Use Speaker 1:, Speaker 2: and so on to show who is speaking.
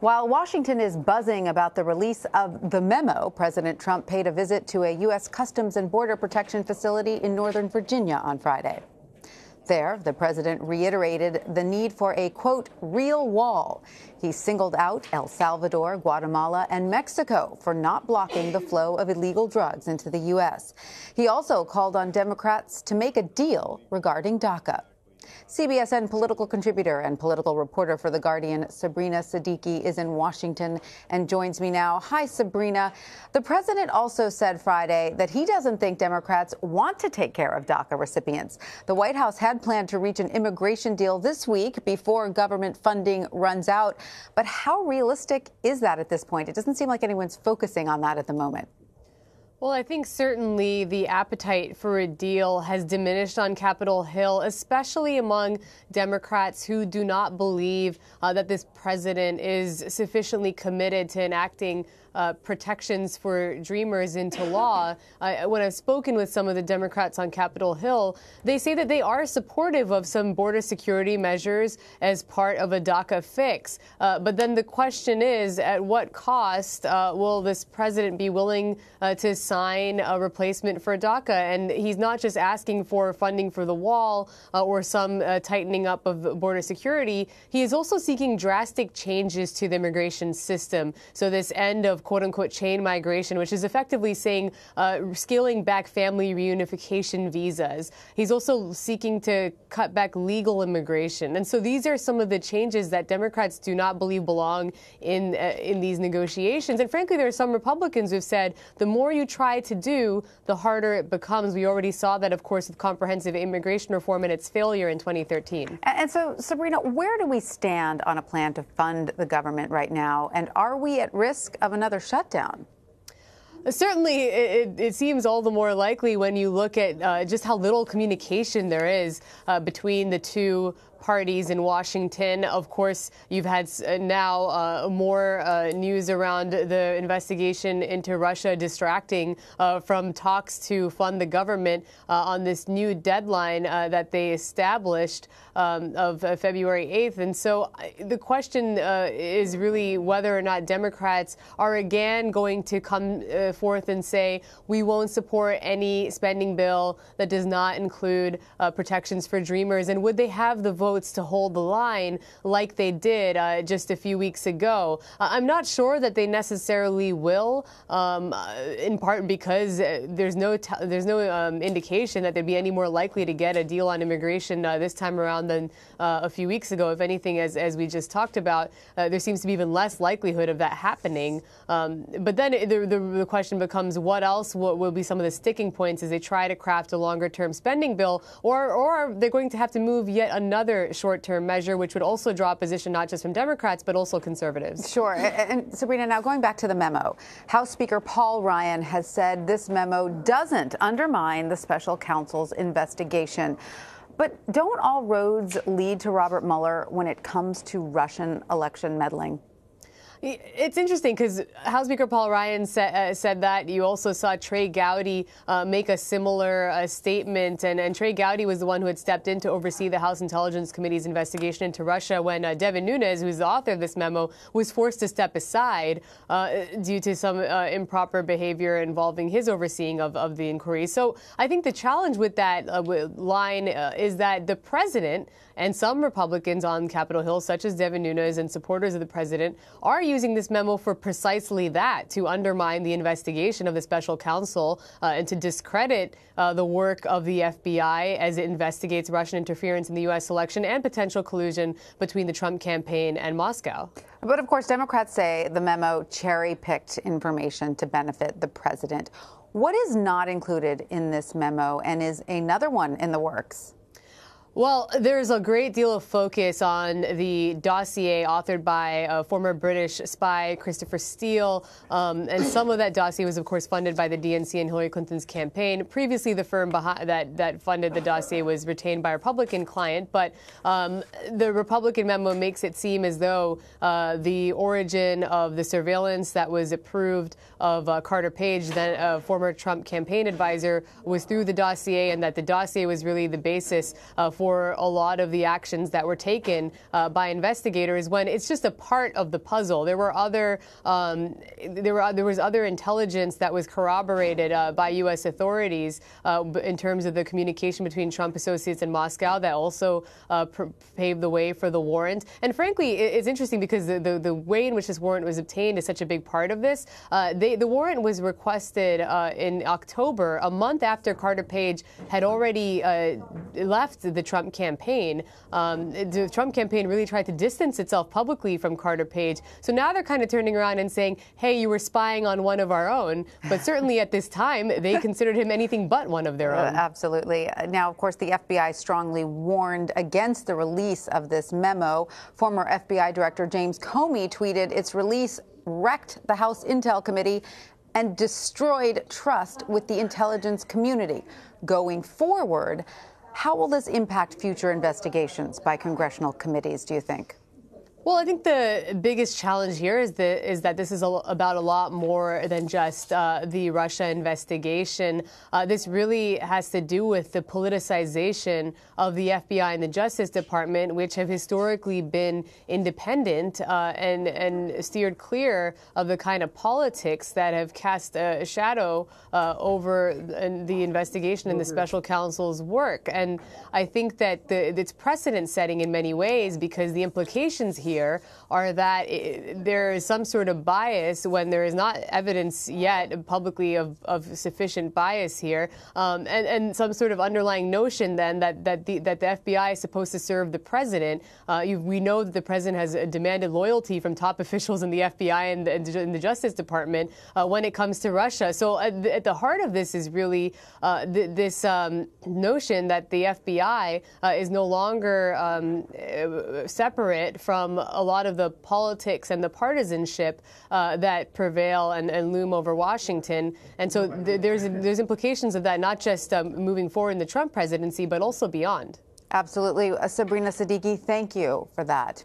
Speaker 1: While Washington is buzzing about the release of the memo, President Trump paid a visit to a U.S. Customs and Border Protection facility in Northern Virginia on Friday. There, the president reiterated the need for a, quote, real wall. He singled out El Salvador, Guatemala, and Mexico for not blocking the flow of illegal drugs into the U.S. He also called on Democrats to make a deal regarding DACA. CBSN political contributor and political reporter for The Guardian, Sabrina Siddiqui, is in Washington and joins me now. Hi, Sabrina. The president also said Friday that he doesn't think Democrats want to take care of DACA recipients. The White House had planned to reach an immigration deal this week before government funding runs out. But how realistic is that at this point? It doesn't seem like anyone's focusing on that at the moment.
Speaker 2: Well, I think certainly the appetite for a deal has diminished on Capitol Hill, especially among Democrats who do not believe uh, that this president is sufficiently committed to enacting uh, protections for dreamers into law. Uh, when I've spoken with some of the Democrats on Capitol Hill, they say that they are supportive of some border security measures as part of a DACA fix. Uh, but then the question is, at what cost uh, will this president be willing uh, to sign a replacement for DACA? And he's not just asking for funding for the wall uh, or some tightening up of border security. He is also seeking drastic changes to the immigration system. So this end of quote unquote chain migration, which is effectively saying uh, scaling back family reunification visas. He's also seeking to cut back legal immigration. And so these are some of the changes that Democrats do not believe belong in, uh, in these negotiations. And frankly, there are some Republicans who've said the more you try to do, the harder it becomes. We already saw that, of course, with comprehensive immigration reform and its failure in 2013.
Speaker 1: And so, Sabrina, where do we stand on a plan to fund the government right now? And are we at risk of another another shutdown.
Speaker 2: Certainly, it, it, seems all the more likely when you look at uh, just how little communication there is uh, between the two parties in Washington. Of course, you've had uh, now uh, more uh, news around the investigation into Russia distracting uh, from talks to fund the government uh, on this new deadline that they established um, of February 8th. And so the question is really whether or not Democrats are again going to come forth and say, we won't support any spending bill that does not include protections for dreamers. And would they have the vote? Votes to hold the line like they did uh, just a few weeks ago. Uh, I'm not sure that they necessarily will, um, uh, in part because uh, there's no there's no um, indication that they'd be any more likely to get a deal on immigration this time around than a few weeks ago. If anything, as as we just talked about, there seems to be even less likelihood of that happening. Um, but then the, the, the question becomes, what else will, will be some of the sticking points as they try to craft a longer term spending bill, or or they're going to have to move yet another short term measure, which would also draw opposition not just from Democrats, but also conservatives.
Speaker 1: Sure. And, and Sabrina, now going back to the memo, House Speaker Paul Ryan has said this memo doesn't undermine the special counsel's investigation. But don't all roads lead to Robert Mueller when it comes to Russian election meddling?
Speaker 2: It's interesting because House Speaker Paul Ryan said, uh, said that. You also saw Trey Gowdy uh, make a similar uh, statement. And, and, Trey Gowdy was the one who had stepped in to oversee the House Intelligence Committee's investigation into Russia when uh, Devin Nunes, who's the author of this memo, was forced to step aside uh, due to some uh, improper behavior involving his overseeing of, of the inquiry. So I think the challenge with that line is that the president and some Republicans on Capitol Hill, such as Devin Nunes and supporters of the president, are using this memo for precisely that to undermine the investigation of the special counsel uh, and to discredit uh, the work of the FBI as it investigates Russian interference in the U.S. election and potential collusion between the Trump campaign and Moscow.
Speaker 1: But of course, Democrats say the memo cherry picked information to benefit the president. What is not included in this memo and is another one in the works?
Speaker 2: Well, there's a great deal of focus on the dossier authored by former British spy, Christopher Steele. Um, and some of that dossier was, of course, funded by the DNC and Hillary Clinton's campaign. Previously, the firm that, that funded the dossier was retained by a Republican client. But um, the Republican memo makes it seem as though uh, the origin of the surveillance that was approved of uh, Carter Page, then a former Trump campaign advisor, was through the dossier, and that the dossier was really the basis uh, for a lot of the actions that were taken uh, by investigators when it's just a part of the puzzle. There were other, um, there were there was other intelligence that was corroborated uh, by U.S. authorities uh, in terms of the communication between Trump associates in Moscow that also uh, paved the way for the warrant. And frankly, it's interesting because the, the, the, way in which this warrant was obtained is such a big part of this. Uh, they, the warrant was requested uh, in October, a month after Carter Page had already left the Trump campaign. Um, the Trump campaign really tried to distance itself publicly from Carter Page. So now they're kind of turning around and saying, hey, you were spying on one of our own. But certainly at this time, they considered him anything but one of their uh, own.
Speaker 1: Uh, absolutely. Now, of course, the FBI strongly warned against the release of this memo. Former FBI Director James Comey tweeted its release wrecked the House Intel Committee and destroyed trust with the intelligence community. Going forward, how will this impact future investigations by congressional committees, do you think?
Speaker 2: Well, I think the biggest challenge here is, the, is that this is a, about a lot more than just uh, the Russia investigation. Uh, this really has to do with the politicization of the FBI and the Justice Department, which have historically been independent uh, and, and steered clear of the kind of politics that have cast a shadow uh, over the investigation and the special counsel's work. And I think that the, it's precedent setting in many ways because the implications here are that it, there is some sort of bias when there is not evidence yet publicly of, of sufficient bias here, um, and, and, some sort of underlying notion then that, that, the, that the FBI is supposed to serve the president. Uh, we know that the president has demanded loyalty from top officials in the FBI and the, the Justice Department uh, when it comes to Russia. So at the, at the heart of this is really uh, th- this um, notion that the FBI uh, is no longer um, separate from a lot of the politics and the partisanship uh, that prevail and, and, loom over Washington. And so th- there's there's implications of that, not just um, moving forward in the Trump presidency, but also beyond.
Speaker 1: Absolutely. Uh, Sabrina Siddiqui, thank you for that.